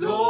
Lord,